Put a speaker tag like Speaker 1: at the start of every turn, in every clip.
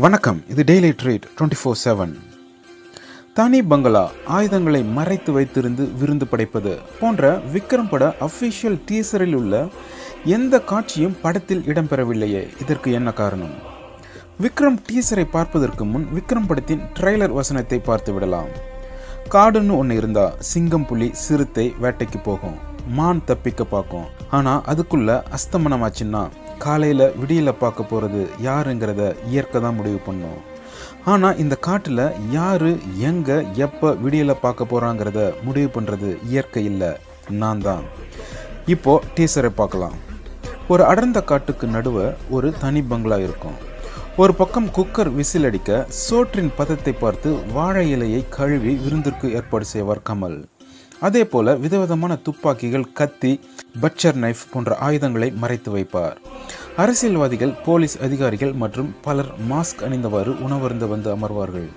Speaker 1: வணக்கம். இது daily trade twenty four seven தனி பங்களா ஆயுதங்களை மறைத்து வைத்திருந்து விருந்து படைப்பது போன்ற விக்ரம் பட அஃபிஷியல் டீசரில் உள்ள எந்த காட்சியும் படத்தில் இடம்பெறவில்லையே. இதற்கு என்ன காரணம்? விக்ரம் டீசரை பார்ப்பதற்கு முன் விக்ரம் படத்தின் ட்ரெய்லர் வசனத்தை பார்த்து விடலாம். காடுன்னு ஒன்று இருந்தா சிங்கம் புலி சிறுத்தை வேட்டைக்கு போகும். மான் தப்பிக்க பார்க்கும். ஆனால் அதுக்குள்ள அஸ்தமனமாச்சுன்னா காலையில் விடியல பார்க்க போகிறது யாருங்கிறத இயற்கை தான் முடிவு பண்ணும். ஆனால் இந்த காட்டில் யார் எங்கே எப்போ விடியலை பார்க்க போகிறாங்கிறத முடிவு பண்ணுறது இயற்கை இல்லை. நான் தான். இப்போது டீசரை பார்க்கலாம். ஒரு அடர்ந்த காட்டுக்கு நடுவே ஒரு தனி பங்களா இருக்கும். ஒரு பக்கம் குக்கர் விசில் அடிக்க சோற்றின் பதத்தை பார்த்து வாழை இலையை கழுவி விருந்திற்கு ஏற்பாடு செய்வார் கமல். அதே போல விதவிதமான துப்பாக்கிகள் கத்தி பட்சர் நைஃப் போன்ற ஆயுதங்களை மறைத்து வைப்பார். அரசியல்வாதிகள் போலீஸ் அதிகாரிகள் மற்றும் பலர் மாஸ்க் அணிந்தவாறு உணவருந்து வந்து அமர்வார்கள்.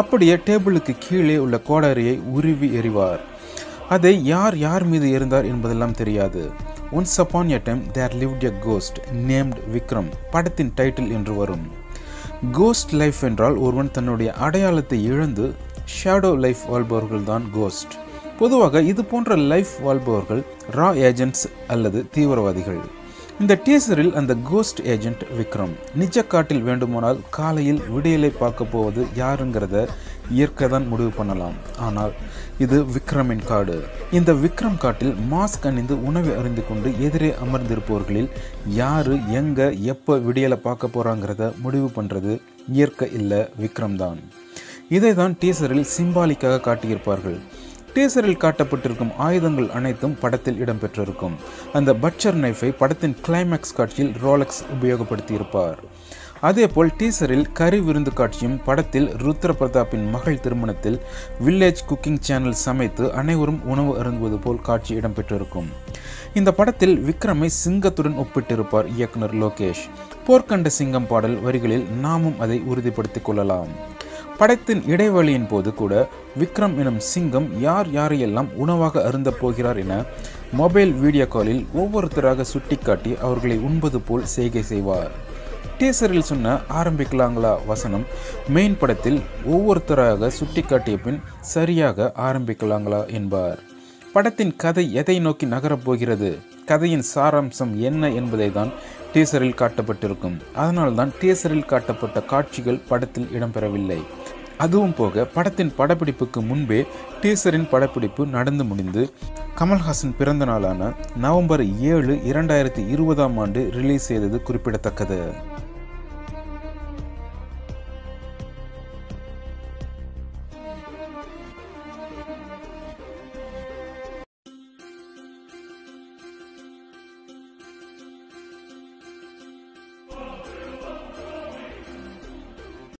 Speaker 1: அப்படியே டேபிளுக்கு கீழே உள்ள கோடாரியை உருவி எறிவார். அதை யார் யார் மீது இருந்தார் என்பதெல்லாம் தெரியாது. Once upon a time there lived a ghost named Vikram படத்தின் டைட்டில் என்று வரும். கோஸ்ட் லைஃப் என்றால் ஒருவன் தன்னுடைய அடையாளத்தை இழந்து ஷேடோ லைஃப் வாழ்பவர்கள் தான் கோஸ்ட் பொதுவாக இது போன்ற லைஃப் வாழ்பவர்கள் ரா ஏஜென்ட்ஸ் அல்லது தீவிரவாதிகள். இந்த டீசரில் அந்த கோஸ்ட் ஏஜென்ட் விக்ரம் நிஜ காட்டில் வேண்டுமானால் காலையில் விடியலை பார்க்க போவது யாருங்கிறத இயற்கை தான் முடிவு பண்ணலாம். ஆனால் இது விக்ரமின் காடு. இந்த விக்ரம் காட்டில் மாஸ்க் அணிந்து உணவை அறிந்து கொண்டு எதிரே அமர்ந்திருப்பவர்களில் யாரு எங்க எப்போ விடியலை பார்க்க போறாங்கிறத முடிவு பண்றது இயற்கை இல்லை விக்ரம் தான் இதை தான் டீசரில் சிம்பாலிக்காக காட்டியிருப்பார்கள். டீசரில் காட்டப்பட்டிருக்கும் ஆயுதங்கள் அனைத்தும் படத்தில் இடம்பெற்றிருக்கும். அந்த பட்சர் நைஃபை படத்தின் கிளைமேக்ஸ் காட்சியில் ரோலக்ஸ் உபயோகப்படுத்தியிருப்பார். அதேபோல் டீசரில் கறி விருந்து காட்சியும் படத்தில் ருத்ர பிரதாப்பின் மகள் திருமணத்தில் வில்லேஜ் குக்கிங் சேனல் சமைத்து அனைவரும் உணவு அருந்துவது போல் காட்சி இடம்பெற்றிருக்கும். இந்த படத்தில் விக்ரமை சிங்கத்துடன் ஒப்பிட்டிருப்பார் இயக்குனர் லோகேஷ். போர்க்கண்ட சிங்கம் பாடல் வரிகளில் நாமும் அதை உறுதிப்படுத்திக் கொள்ளலாம். படத்தின் இடைவெளியின் போது கூட விக்ரம் எனும் சிங்கம் யார் யாரையெல்லாம் உணவாக அருந்த போகிறார் என மொபைல் வீடியோ காலில் ஒவ்வொருத்தராக சுட்டிக்காட்டி அவர்களை உண்பது போல் செய்கை செய்வார். டீசரில் சொன்ன ஆரம்பிக்கலாங்களா வசனம் மெயின் படத்தில் ஒவ்வொருத்தராக சுட்டிக்காட்டிய பின் சரியாக ஆரம்பிக்கலாங்களா என்பார். படத்தின் கதை எதை நோக்கி நகரப் போகிறது? கதையின் சாராம்சம் என்ன என்பதை தான் டீசரில் காட்டப்பட்டிருக்கும். அதனால்தான் டீசரில் காட்டப்பட்ட காட்சிகள் படத்தில் இடம்பெறவில்லை. அதுவும் போக படத்தின் படப்பிடிப்புக்கு முன்பே டீசரின் படப்பிடிப்பு நடந்து முடிந்து கமல்ஹாசன் பிறந்த நாளான நவம்பர் ஏழு இரண்டாயிரத்தி இருபதாம் ஆண்டு ரிலீஸ் செய்தது குறிப்பிடத்தக்கது.